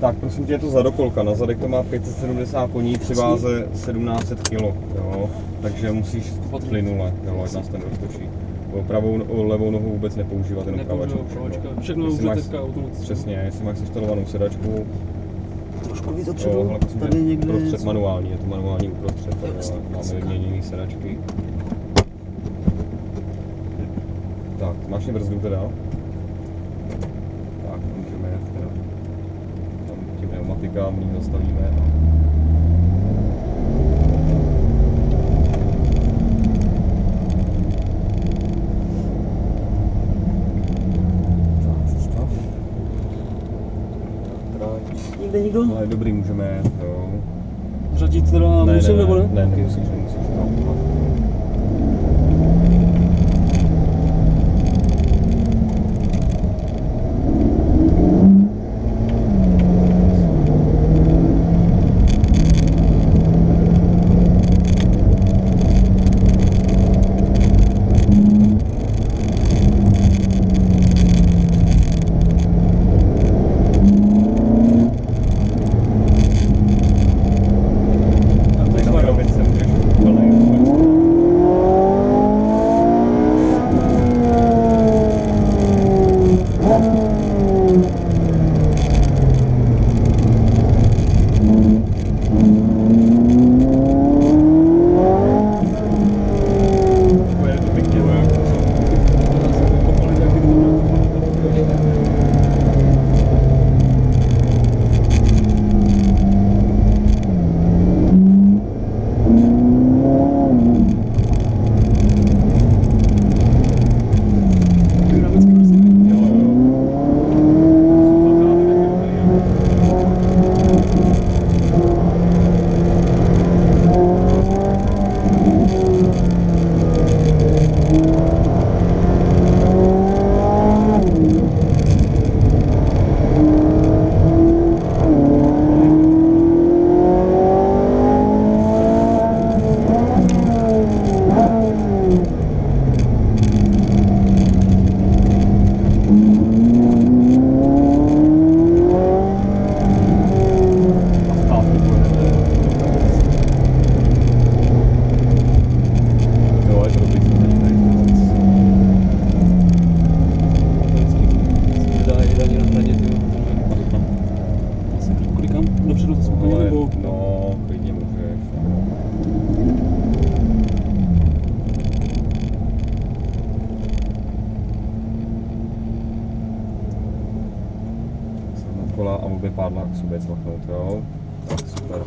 Tak prosím tě, je to zadokolka. Na zadek to má 570 koní, při váze 1700 kg, jo. Takže musíš plynule, jo, ať nás ten roztočí. Pravou, levou nohu vůbec nepoužívat, jenom pravačku. Všechno už máš- teďka automaticky. Přesně, jestli máš seštelovanou sedačku, Trošku víc jo, dopředu, prosím tady někde prostřed manuální, je to manuální uprostřed, Jasně, máme vyměněný sedačky. Tak, máš mě brzdu teda? Tak, můžeme jet teda. Tam my ji zastavíme. Někde nikdo? No, je dobrý, můžeme jet, jo. Řadit teda musím nebo ne? Ne, nemusíš, nemusíš. No, nebo no, klidně můžeš. Kola a obě pádla k sobě cvaknout, jo? Tak super.